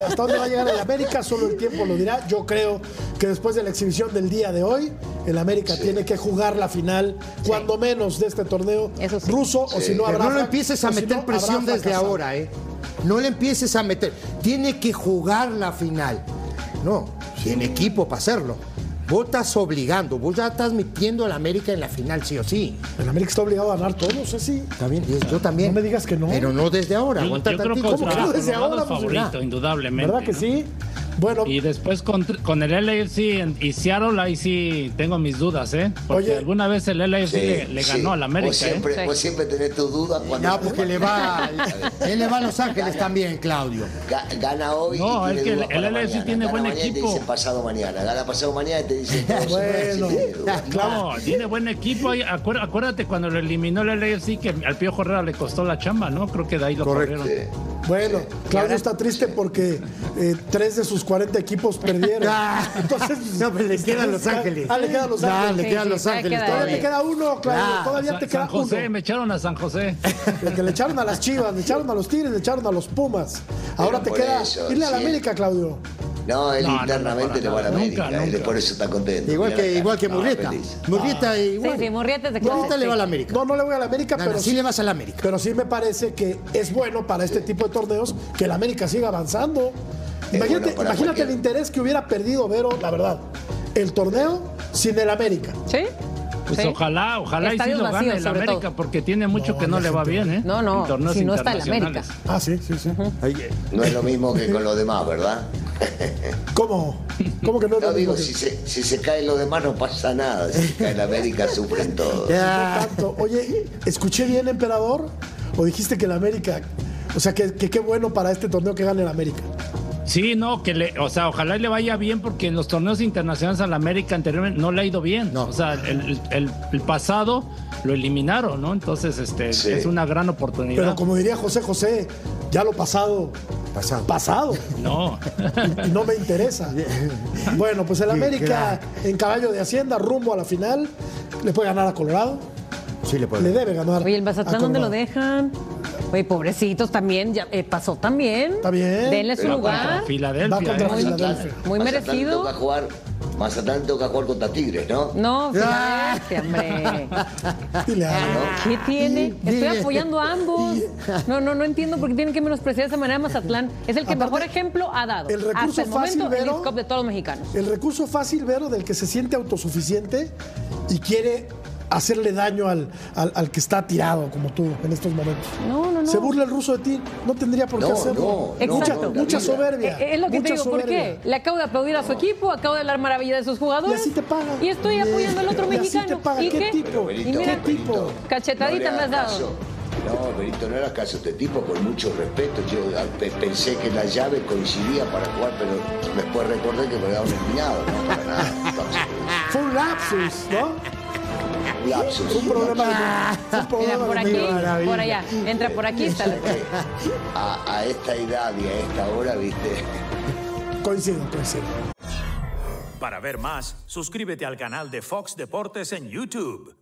Hasta dónde va a llegar el América, solo el tiempo lo dirá. Yo creo que después de la exhibición del día de hoy, el América tiene que jugar la final, cuando menos de este torneo Eso sí. ruso, o si no Pero habrá. no le empieces a si meter no, presión desde fracasado. ahora, ¿eh? No le empieces a meter. Tiene que jugar la final. No, tiene equipo para hacerlo. Vos estás obligando, vos ya estás metiendo a la América en la final, sí o sí. El América está obligado a ganar todo, sé sí. Está bien, y yo también. No me digas que no. Pero no desde ahora. Yo, aguanta yo creo que tantito. ¿Cómo que no desde ahora, es pues, favorito, indudablemente. ¿Verdad que ¿no? sí? Bueno, Y después con, con el LAFC y Seattle, ahí sí tengo mis dudas, ¿eh? Porque Oye. alguna vez el LAFC Sí, le, le sí. ganó al América, Vos ¿eh? siempre, Sí. vos siempre tenés tus dudas cuando. Ya, porque le va, él le va a Los Ángeles Gana. también, Claudio. Ga- Gana hoy No, y es que el para LAFC tiene Gana buen mañana y equipo. te dice pasado mañana. Gana pasado mañana y te dice Bueno. No, tiene buen equipo. acuérdate cuando lo eliminó el LAFC que al Pío Herrera le costó la chamba, ¿no? Creo que de ahí lo Correcto. corrieron. Bueno, Claudio está triste porque eh, tres de sus 40 equipos perdieron. Ah. Entonces, No, pero le queda Los Ángeles. Ah, le queda Los Ya, Ángeles. le Sí, queda sí, Los todavía Ángeles Todavía te queda uno, Claudio. Todavía te queda San José, uno. me echaron a San José. El que le echaron a las Chivas, le echaron a los Tigres, le echaron a los Pumas. Ahora te queda eso, irle a la sí. América, Claudio. No, él No, no, internamente no, le va a la nunca, América. Él nunca. por eso está contento. Igual Mira que, igual que Murrieta. Murrieta Sí, igual. sí, Murrieta es de clase. Murrieta le sí. va a la América. No, no le voy a la América, No, pero no, sí le vas a la América. Pero sí me parece que es bueno para este tipo de torneos que la América siga avanzando. Imagínate, bueno para imagínate el interés que hubiera perdido Vero, la verdad, el torneo sin el América. ¿Sí? Pues Sí. ojalá, ojalá y sí Estadios lo gane vacíos, el América, todo. porque tiene mucho No, que no le va bien, ¿eh? No, no, si no está el. América. Ah, sí, sí, sí. No es lo mismo que con los demás, ¿verdad? ¿Cómo? ¿Cómo que no No lo digo, si se, si se caen los demás no pasa nada. Si se cae en América sufren todos. Ya. tanto. Oye, ¿escuché bien, emperador? ¿O dijiste que el América... O sea, que que qué bueno para este torneo que gane el América. Sí, no, que le, o sea, ojalá y le vaya bien porque en los torneos internacionales al América anteriormente no le ha ido bien. No. O sea, el, el- el pasado lo eliminaron, ¿no? Entonces, este, Sí. es una gran oportunidad. Pero como diría José José, ya lo pasado, Pasado. pasado. No. y no me interesa. Bueno, pues el América en caballo de Hacienda, rumbo a la final, le puede ganar a Colorado, Sí le puede. le debe ganar. Oye, el a Mazatlán, ¿dónde lo dejan? Oye, pobrecitos también, ya eh, pasó también. Está bien. Denle su Pero lugar. Contra Filadelfia. Va contra ¿eh? Filadelfia. Mazatlán- Muy Mazatlán merecido. Toca jugar, Mazatlán toca jugar contra Tigres, ¿no? No, Ah. Filadelfia, hombre. Dile a- ¿Qué tiene? Estoy apoyando a ambos. No, no, no entiendo por qué tienen que menospreciar de esa manera a Mazatlán. Es el que Aparte, mejor ejemplo ha dado. el recurso Hasta el fácil, momento, Vero, Cup de todos los mexicanos. El recurso fácil, Vero, del que se siente autosuficiente y quiere hacerle daño al, al, al que está tirado, como tú, en estos momentos. No, no, no. Se burla el ruso de ti, no tendría por qué No, hacerlo. no, mucha, no, mucha soberbia. Eh, Es lo que te digo, ¿por qué? Le acabo de aplaudir a su equipo, acabo de hablar maravilla de sus jugadores. Y así te pagan. Y estoy apoyando al otro Y así mexicano. te pagan. ¿Y ¿Qué qué? tipo? Benito, y mira, ¿Qué tipo? Cachetadita me has dado. caso. No, Benito, no era caso. Este tipo, con mucho respeto, yo ah, pe- pensé que la llave coincidía para jugar, pero después recordé que me habían eliminado. No, para nada. Entonces, Fue un lapsus, ¿no? Un lapsus. Un problema de, fue un Mira, problema aquí, por allá. Entra por aquí, está. A, a esta edad y a esta hora, viste. Coincido, coincido. Para ver más, suscríbete al canal de Fox Deportes en YouTube.